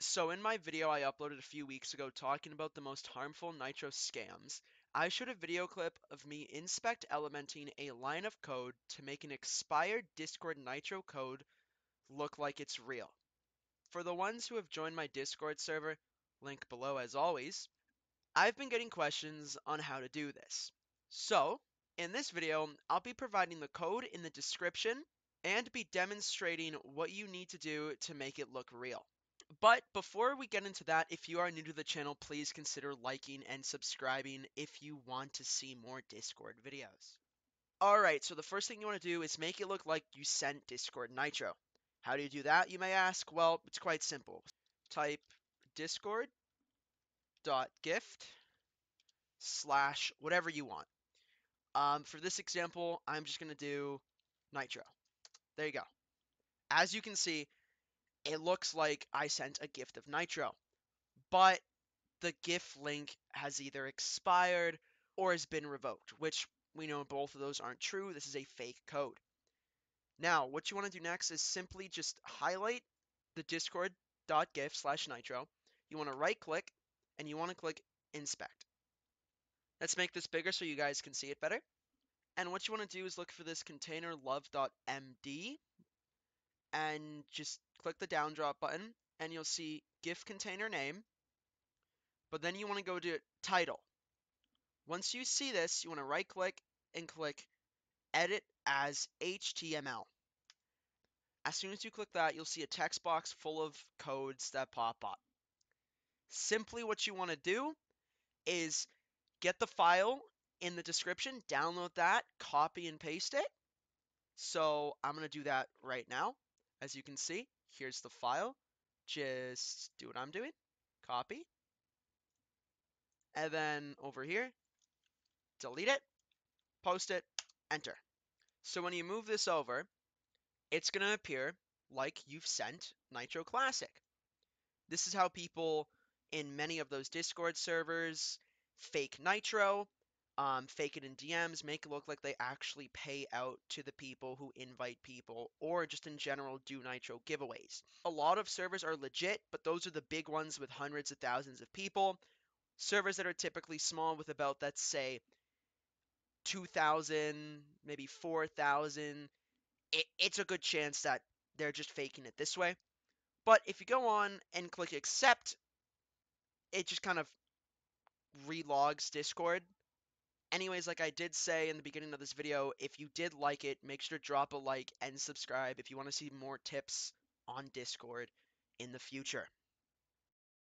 So in my video I uploaded a few weeks ago talking about the most harmful Nitro scams, I showed a video clip of me inspect elementing a line of code to make an expired Discord Nitro code look like it's real. For the ones who have joined my Discord server, link below as always, I've been getting questions on how to do this. So, in this video, I'll be providing the code in the description and be demonstrating what you need to do to make it look real. But before we get into that, if you are new to the channel, please consider liking and subscribing if you want to see more Discord videos. Alright, so the first thing you want to do is make it look like you sent Discord Nitro. How do you do that, you may ask? Well, it's quite simple. Type discord.gift slash whatever you want. Um, for this example, I'm just going to do Nitro. There you go. As you can see, it looks like I sent a gift of Nitro. But the GIF link has either expired or has been revoked, which we know both of those aren't true. This is a fake code. Now, what you want to do next is simply just highlight the discord.gift slash nitro. You want to right click and you want to click inspect. Let's make this bigger so you guys can see it better. And what you want to do is look for this container love.md and just click the down drop button and you'll see GIF container name. But then you want to go to title. Once you see this, you want to right click and click edit as HTML. As soon as you click that, you'll see a text box full of codes that pop up. Simply what you want to do is get the file in the description, download that, copy and paste it. So I'm going to do that right now. As you can see, here's the file. Just do what I'm doing. Copy. And then over here, delete it, post it, enter. So when you move this over, it's going to appear like you've sent Nitro Classic. This is how people in many of those Discord servers fake Nitro um, fake it in DMs, make it look like they actually pay out to the people who invite people, or just in general do Nitro giveaways. A lot of servers are legit, but those are the big ones with hundreds of thousands of people. Servers that are typically small with about, let's say, 2,000, maybe 4,000, it, it's a good chance that they're just faking it this way. But if you go on and click accept, it just kind of relogs Discord Anyways, like I did say in the beginning of this video, if you did like it, make sure to drop a like and subscribe if you want to see more tips on Discord in the future.